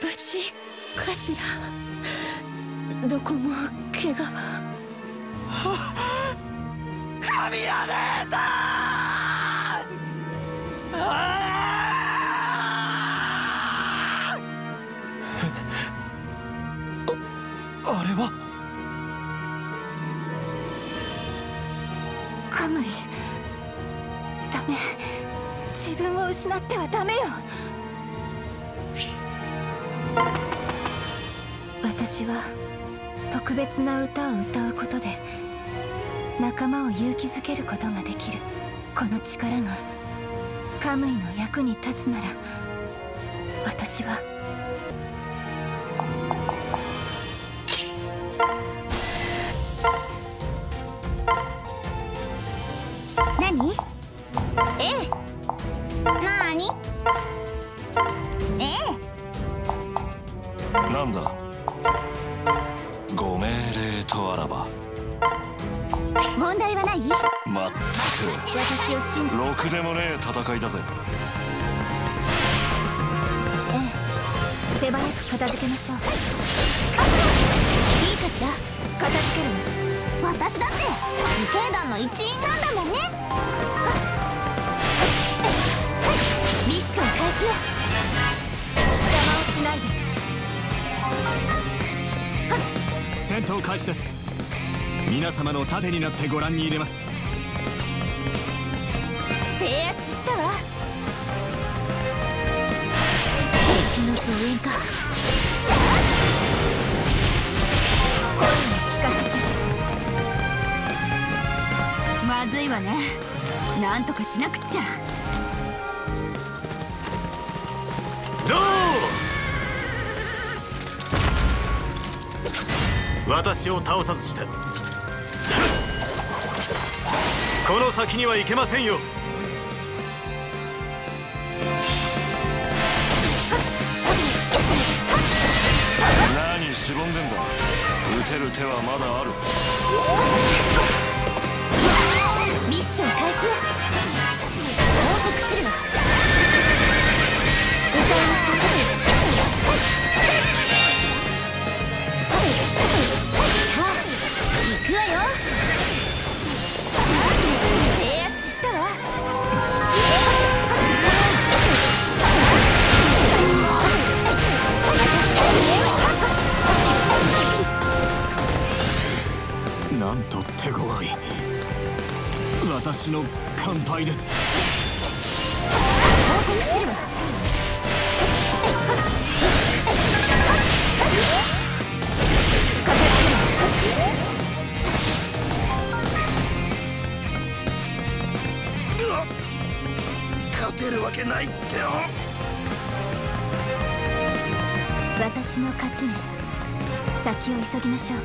無事かしら。どこも怪我は。神だね私は特別な歌を歌うことで仲間を勇気づけることができる。この力がカムイの役に立つなら私はましょう。いいかしら？片付ける私だって自警団の一員なんだもんね。ミッション開始よ邪魔をしないで。戦闘開始です。皆様の盾になってご覧に入れます。制圧したわ。敵の増援か聞かせてまずいわね。なんとかしなくっちゃ。どう？私を倒さずして。この先には行けませんよ。る手はまだある。ミッション開始よ。乾杯です報告するわ。勝てるわけないってよ。私の勝ちね先を急ぎましょう。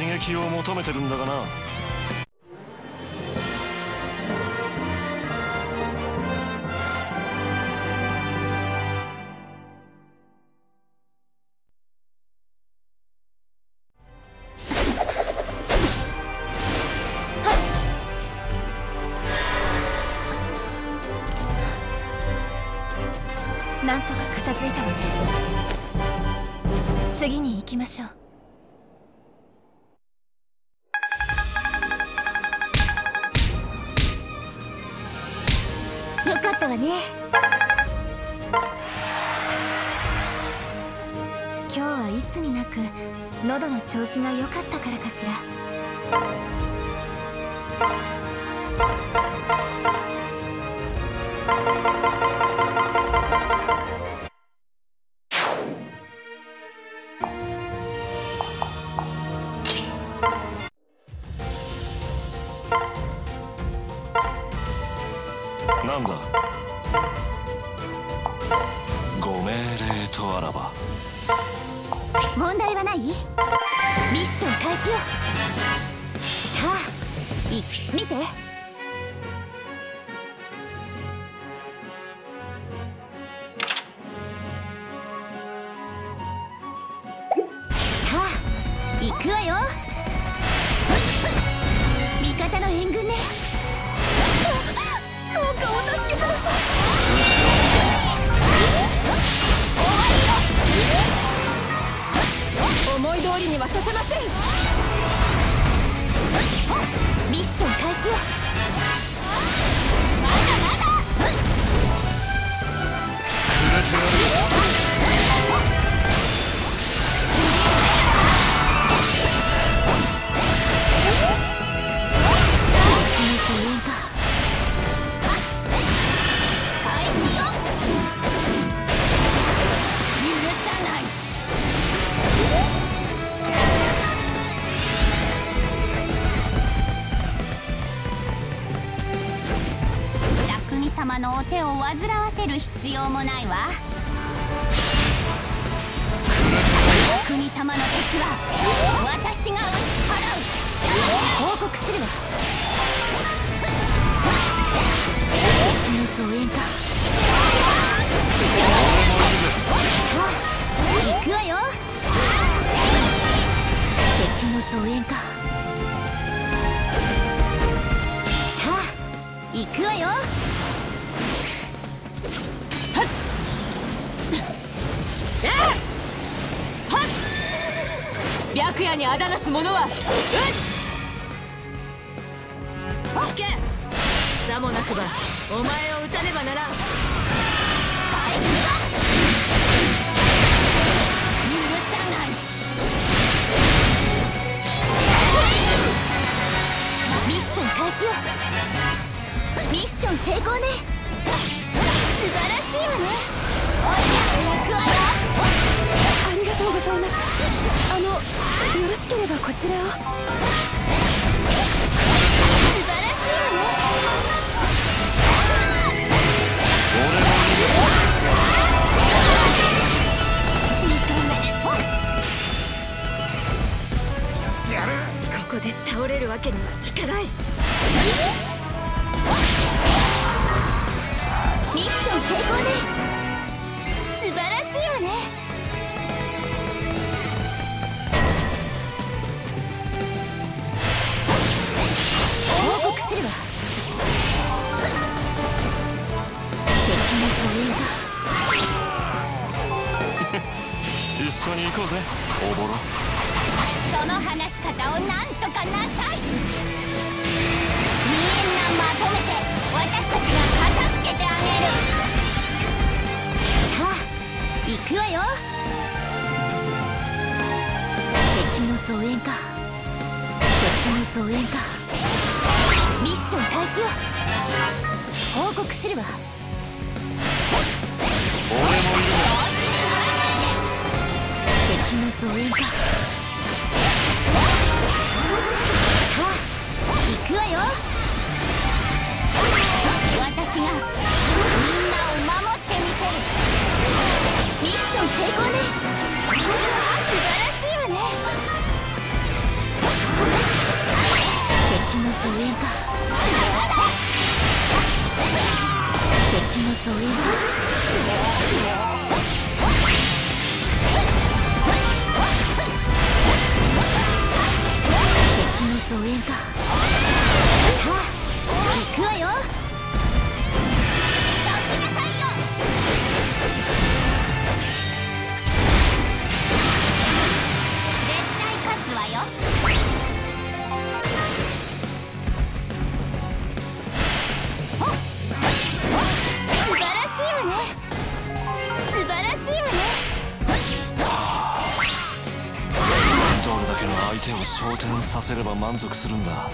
刺激を求めてるんだがな。んだ。ご命令とあらば。問題はない？ミッション開始よ。さあい見て。必要もないわ。アにあだなす者は撃つ。引け。さもなくば。お前を撃たねばならん。返すミッション成功ねよろしければこちらを。素晴らしいわ。ねここで倒れるわけにはいかない。増援か。敵の増援か。ミッション開始よ。報告するわ。俺もいる敵の増援か。さあ行くわよ。私がの増援か。敵の増援か。敵の増援か。さあ行くわよ。昇天させれば満足するんだ。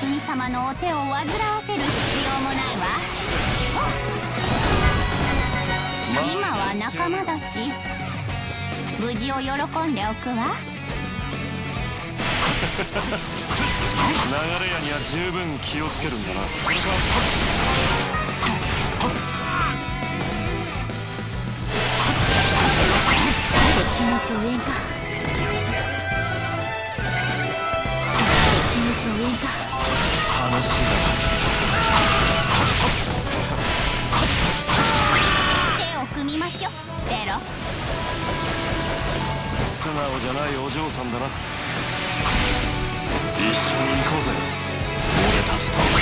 匠様のお手を煩わせる必要もないわ。今は仲間だし無事を喜んでおくわ。流れ屋には十分気をつけるんだな。敵の増援かしい手を組みましょゼロ。素直じゃないお嬢さんだな。一緒に行こうぜ。俺たちと。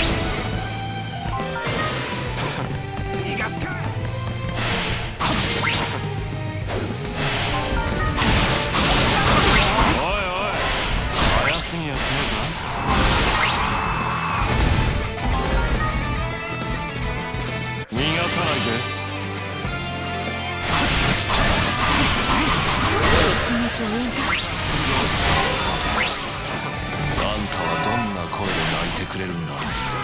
くれるんだ。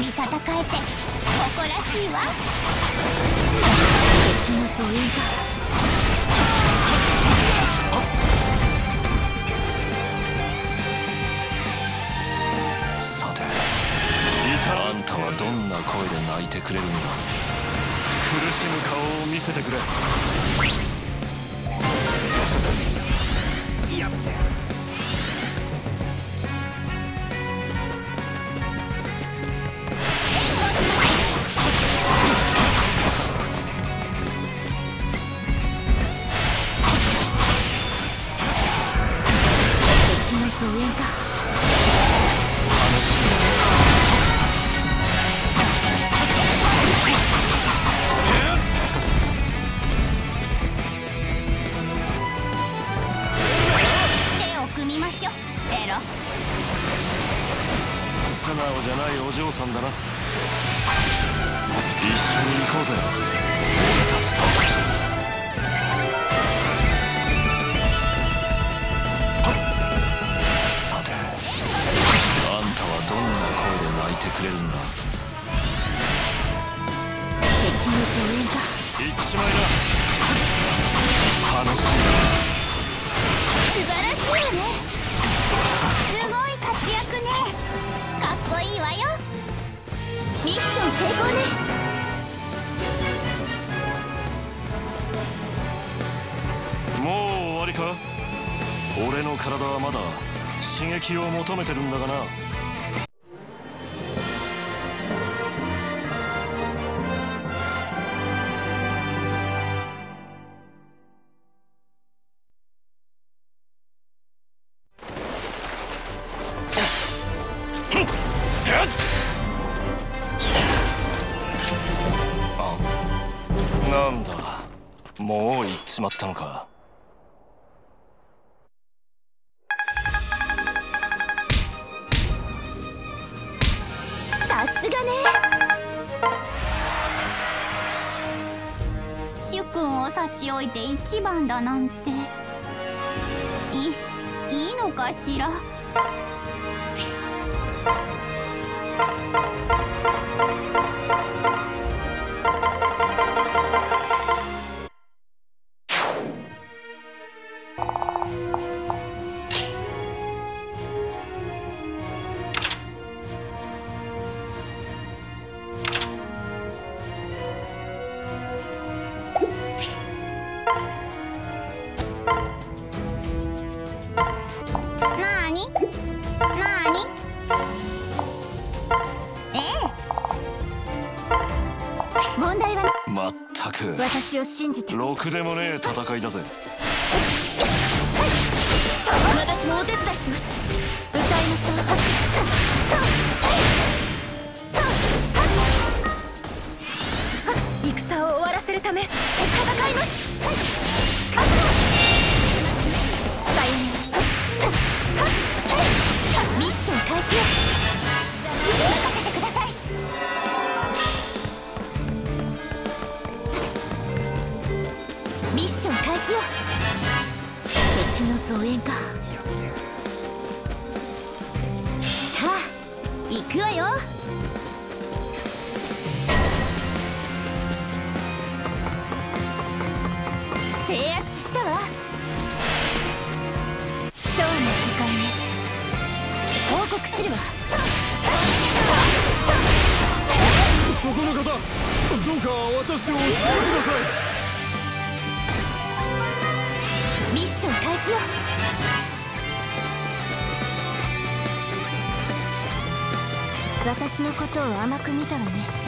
に戦えて誇らしいわ。敵の素因か。さていたあんたはどんな声で泣いてくれるんだ？苦しむ顔を見せてくれ。やってじゃないお嬢さんだな。一緒に行こうぜ。俺たちと。さてあんたはどんな声で泣いてくれるんだ？敵の素因か。行っちまいな。楽しい素晴らしいわね成功ね。もう終わりか？俺の体はまだ刺激を求めてるんだがな。もう行っちまったのか。さすがね。主君を差し置いて一番だなんて。いいいのかしら。私を信じて。ろくでもねえ戦いだぜ。行くわよ。制圧したわ。ショーの時間ね報告するわ。そこの方どうか私を救ってください。ミッション開始よ私のことを甘く見たわね。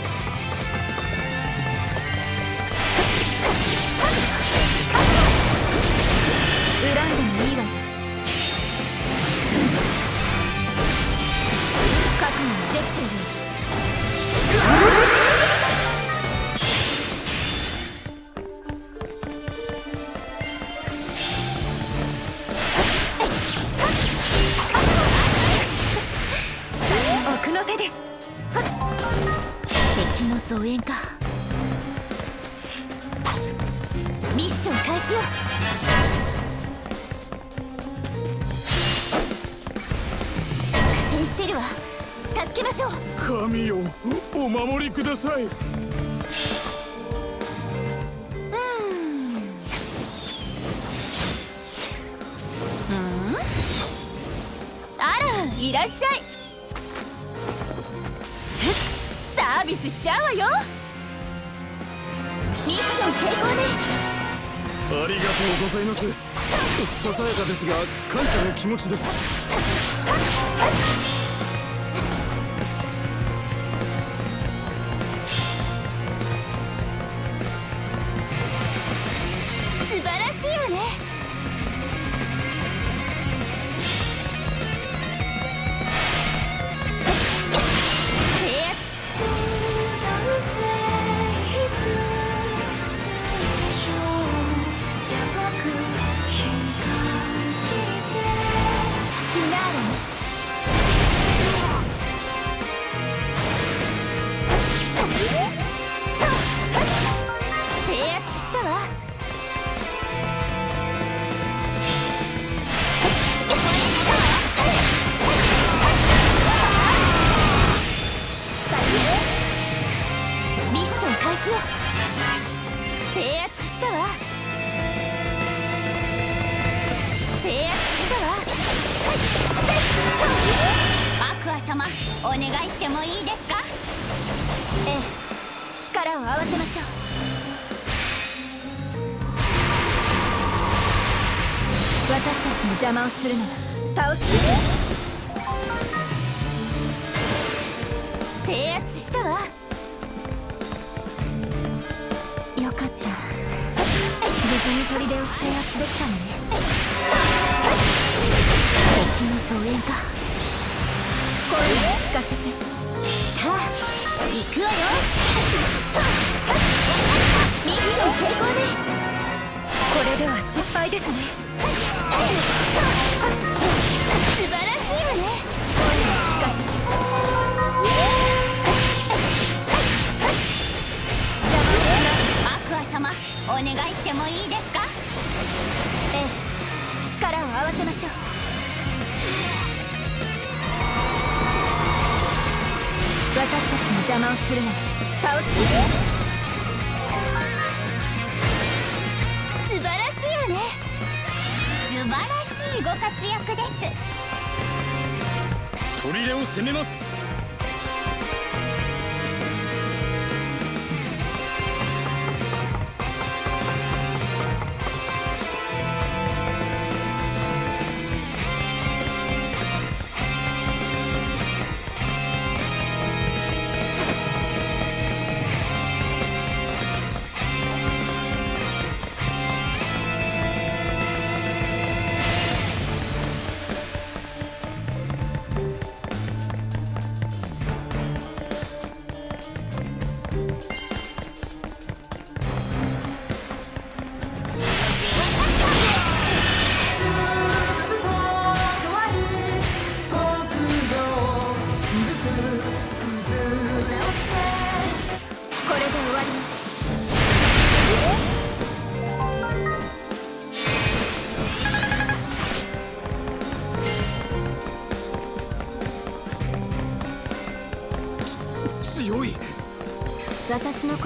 応援か。ミッション開始よ。してるわ。助けましょう。神よお守りください。いらっしゃい。ビスしちゃうわよ。ミッション成功ね。ありがとうございます。ささやかですが感謝の気持ちです。もいいですか？ええ力を合わせましょう。私たちの邪魔をするなら倒す。制圧したわ。よかった。無事に砦を制圧できたのね。敵の増援か。声を聞かせて。行くわよ。ミッション成功ねこれでは失敗ですね。素晴らしいわね聞かせてアクア様お願いしてもいいですかええ力を合わせましょう私たちの邪魔をするな。ら倒す。素晴らしいわね。素晴らしいご活躍です。砦を攻めます。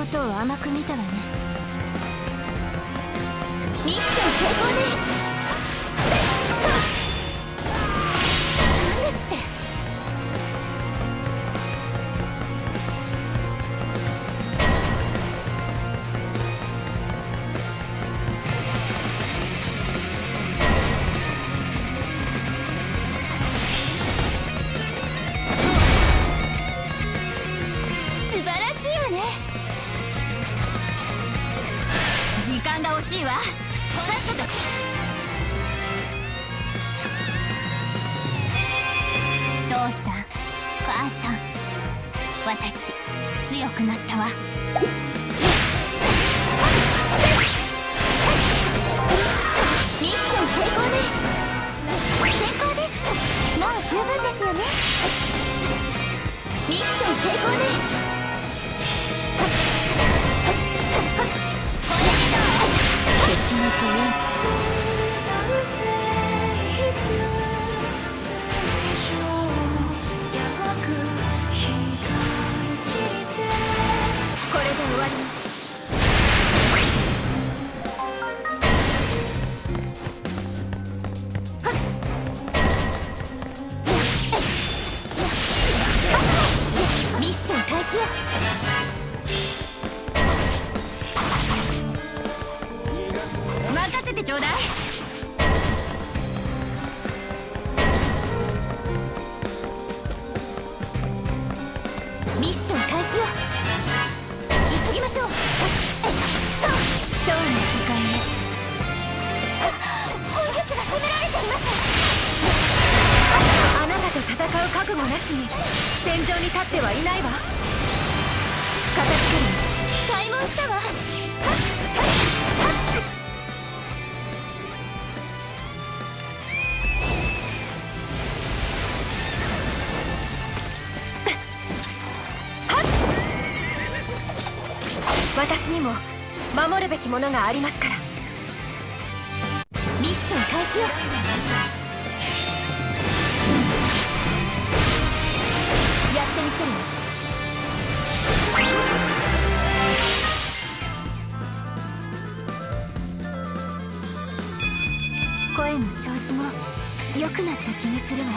ことを甘く見たわね。にも守るべきものがありますから。ミッション開始よ。やってみせる。声の調子も良くなった気がするわ。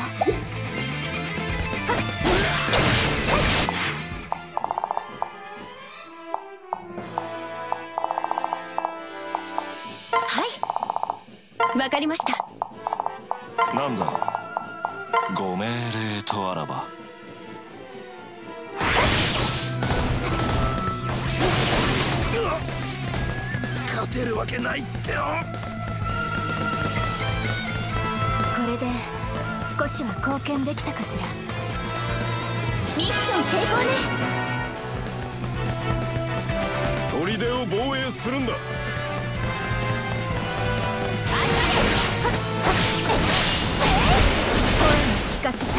わかりました。なんだ？ご命令とあらば。勝てるわけないってよ。これで少しは貢献できたかしら。ミッション成功ね。砦を防衛するんだ聞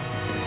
て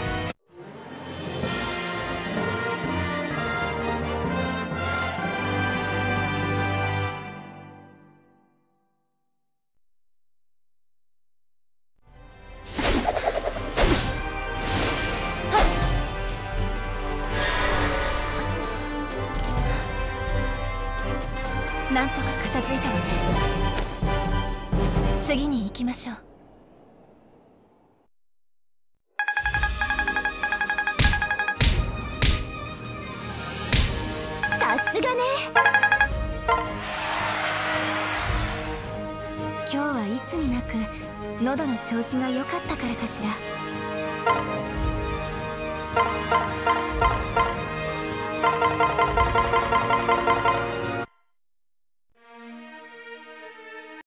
しら。